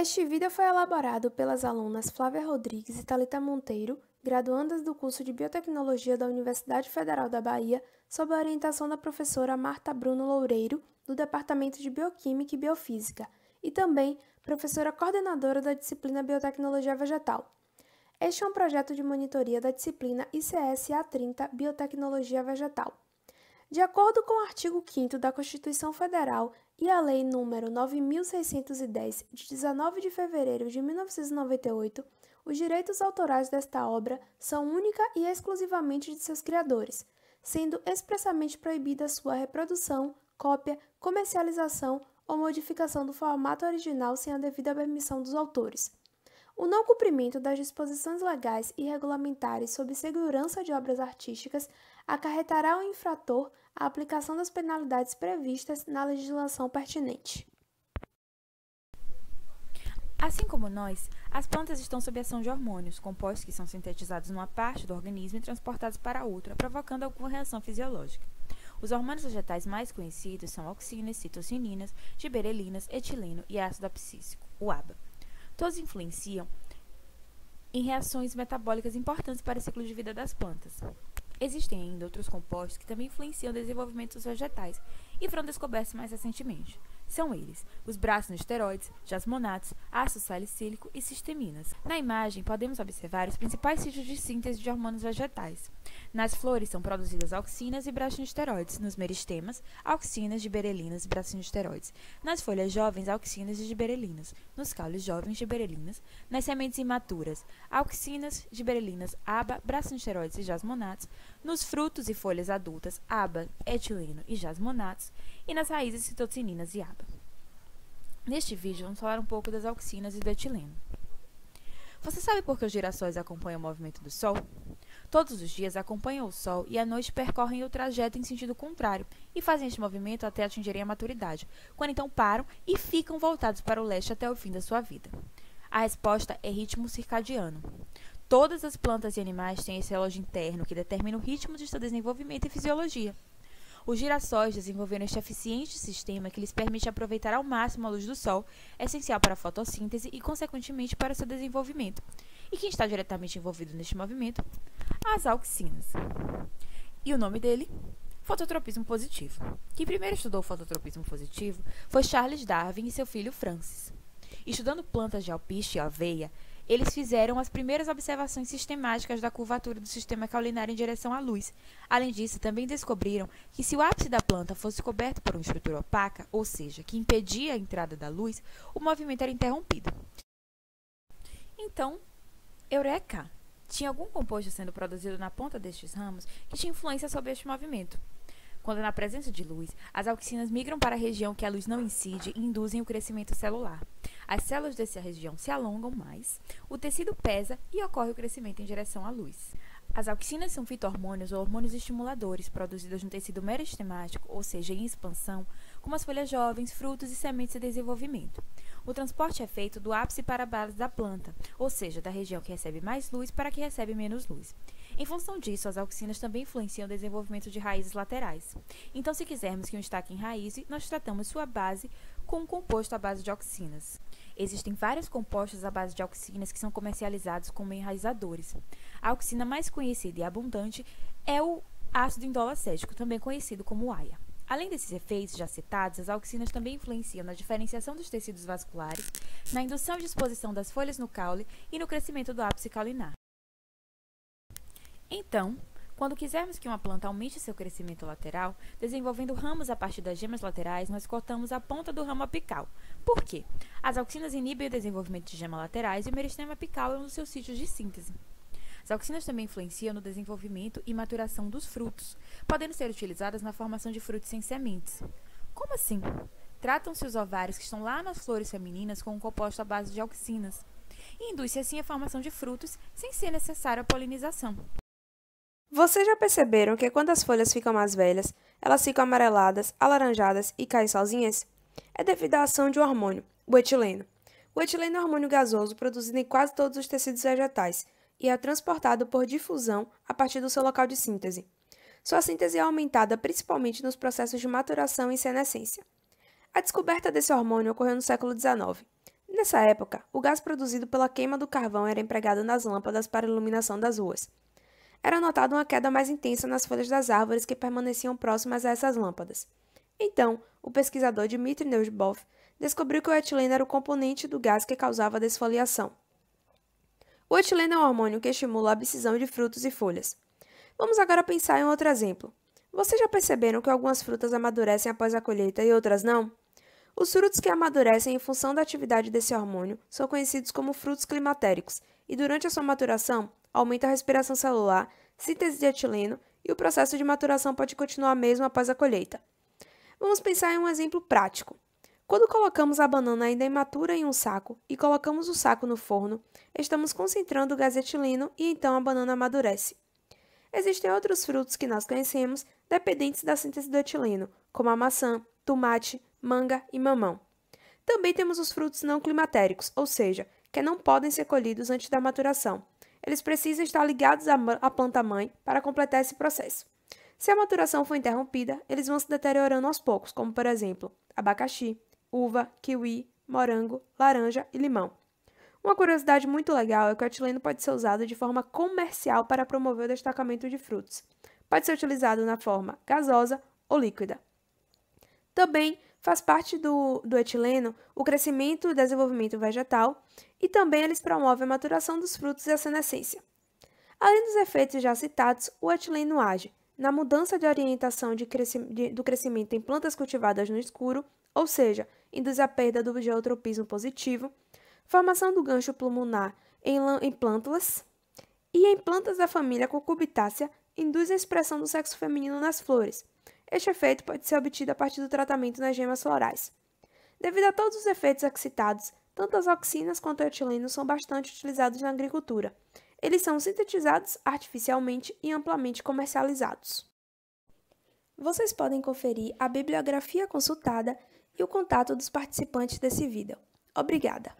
Este vídeo foi elaborado pelas alunas Flávia Rodrigues e Talita Monteiro, graduandas do curso de Biotecnologia da Universidade Federal da Bahia, sob a orientação da professora Marta Bruno Loureiro, do Departamento de Bioquímica e Biofísica, e também professora coordenadora da disciplina Biotecnologia Vegetal. Este é um projeto de monitoria da disciplina ICS A30 Biotecnologia Vegetal. De acordo com o artigo 5 da Constituição Federal e a Lei nº 9610 de 19 de fevereiro de 1998, os direitos autorais desta obra são única e exclusivamente de seus criadores, sendo expressamente proibida sua reprodução, cópia, comercialização ou modificação do formato original sem a devida permissão dos autores. O não cumprimento das disposições legais e regulamentares sobre segurança de obras artísticas acarretará ao infrator a aplicação das penalidades previstas na legislação pertinente. Assim como nós, as plantas estão sob ação de hormônios, compostos que são sintetizados numa parte do organismo e transportados para outra, provocando alguma reação fisiológica. Os hormônios vegetais mais conhecidos são auxinas, citocininas, giberelinas, etileno e ácido abscísico, o ABA. Todos influenciam em reações metabólicas importantes para o ciclo de vida das plantas. Existem ainda outros compostos que também influenciam o desenvolvimento dos vegetais e foram descobertos mais recentemente. São eles os braçinosteroides, jasmonatos, ácido salicílico e sisteminas. Na imagem, podemos observar os principais sítios de síntese de hormônios vegetais. Nas flores são produzidas auxinas e braxinosteroides. Nos meristemas, auxinas, giberelinas e braxinosteroides. Nas folhas jovens, auxinas e giberelinas. Nos caules jovens, giberelinas. Nas sementes imaturas, auxinas, giberelinas, aba, braxinosteroides e jasmonatos. Nos frutos e folhas adultas, aba, etileno e jasmonatos e nas raízes citocininas e ABA. Neste vídeo, vamos falar um pouco das auxinas e do etileno. Você sabe por que os girassóis acompanham o movimento do Sol? Todos os dias acompanham o Sol e à noite percorrem o trajeto em sentido contrário e fazem este movimento até atingirem a maturidade, quando então param e ficam voltados para o leste até o fim da sua vida. A resposta é ritmo circadiano. Todas as plantas e animais têm esse relógio interno que determina o ritmo de seu desenvolvimento e fisiologia. Os girassóis desenvolveram este eficiente sistema que lhes permite aproveitar ao máximo a luz do sol, essencial para a fotossíntese e, consequentemente, para seu desenvolvimento. E quem está diretamente envolvido neste movimento? As auxinas. E o nome dele? Fototropismo positivo. Quem primeiro estudou o fototropismo positivo foi Charles Darwin e seu filho Francis. Estudando plantas de alpiste e aveia, eles fizeram as primeiras observações sistemáticas da curvatura do sistema caulinar em direção à luz. Além disso, também descobriram que se o ápice da planta fosse coberto por uma estrutura opaca, ou seja, que impedia a entrada da luz, o movimento era interrompido. Então, eureka! Tinha algum composto sendo produzido na ponta destes ramos que tinha influência sobre este movimento. Quando na presença de luz, as auxinas migram para a região que a luz não incide e induzem o crescimento celular. As células dessa região se alongam mais, o tecido pesa e ocorre o crescimento em direção à luz. As auxinas são fitohormônios ou hormônios estimuladores produzidos no tecido meristemático, ou seja, em expansão, como as folhas jovens, frutos e sementes em desenvolvimento. O transporte é feito do ápice para a base da planta, ou seja, da região que recebe mais luz para a que recebe menos luz. Em função disso, as auxinas também influenciam o desenvolvimento de raízes laterais. Então, se quisermos que um estaque enraize, nós tratamos sua base com um composto à base de auxinas. Existem vários compostos à base de auxinas que são comercializados como enraizadores. A auxina mais conhecida e abundante é o ácido indolacético, também conhecido como AIA. Além desses efeitos já citados, as auxinas também influenciam na diferenciação dos tecidos vasculares, na indução e disposição das folhas no caule e no crescimento do ápice caulinar. Então, quando quisermos que uma planta aumente seu crescimento lateral, desenvolvendo ramos a partir das gemas laterais, nós cortamos a ponta do ramo apical. Por quê? As auxinas inibem o desenvolvimento de gemas laterais e o meristema apical é um dos seus sítios de síntese. As auxinas também influenciam no desenvolvimento e maturação dos frutos, podendo ser utilizadas na formação de frutos sem sementes. Como assim? Tratam-se os ovários que estão lá nas flores femininas com um composto à base de auxinas, e induz-se assim a formação de frutos sem ser necessária a polinização. Vocês já perceberam que quando as folhas ficam mais velhas, elas ficam amareladas, alaranjadas e caem sozinhas? É devido à ação de um hormônio, o etileno. O etileno é um hormônio gasoso produzido em quase todos os tecidos vegetais e é transportado por difusão a partir do seu local de síntese. Sua síntese é aumentada principalmente nos processos de maturação e senescência. A descoberta desse hormônio ocorreu no século XIX. dessa época, o gás produzido pela queima do carvão era empregado nas lâmpadas para iluminação das ruas. Era notada uma queda mais intensa nas folhas das árvores que permaneciam próximas a essas lâmpadas. Então, o pesquisador Dmitry Neusbov descobriu que o etileno era o componente do gás que causava a desfoliação. O etileno é um hormônio que estimula a abscisão de frutos e folhas. Vamos agora pensar em outro exemplo. Vocês já perceberam que algumas frutas amadurecem após a colheita e outras não? Os frutos que amadurecem em função da atividade desse hormônio são conhecidos como frutos climatéricos e, durante a sua maturação, aumenta a respiração celular, síntese de etileno e o processo de maturação pode continuar mesmo após a colheita. Vamos pensar em um exemplo prático. Quando colocamos a banana ainda imatura em um saco e colocamos o saco no forno, estamos concentrando o gás etileno e então a banana amadurece. Existem outros frutos que nós conhecemos dependentes da síntese do etileno, como a maçã, tomate, manga e mamão. Também temos os frutos não climatéricos, ou seja, que não podem ser colhidos antes da maturação. Eles precisam estar ligados à planta-mãe para completar esse processo. Se a maturação for interrompida, eles vão se deteriorando aos poucos, como por exemplo, abacaxi, uva, kiwi, morango, laranja e limão. Uma curiosidade muito legal é que o etileno pode ser usado de forma comercial para promover o destacamento de frutos. Pode ser utilizado na forma gasosa ou líquida. Também faz parte do, do etileno o crescimento e desenvolvimento vegetal e também eles promovem a maturação dos frutos e a senescência. Além dos efeitos já citados, o etileno age na mudança de orientação de de, do crescimento em plantas cultivadas no escuro, ou seja, induz a perda do geotropismo positivo, formação do gancho pulmonar em, em plântulas e em plantas da família Cucubitácea induz a expressão do sexo feminino nas flores. Este efeito pode ser obtido a partir do tratamento nas gemas florais. Devido a todos os efeitos aqui citados, tanto as auxinas quanto o etileno são bastante utilizados na agricultura. Eles são sintetizados artificialmente e amplamente comercializados. Vocês podem conferir a bibliografia consultada e o contato dos participantes desse vídeo. Obrigada!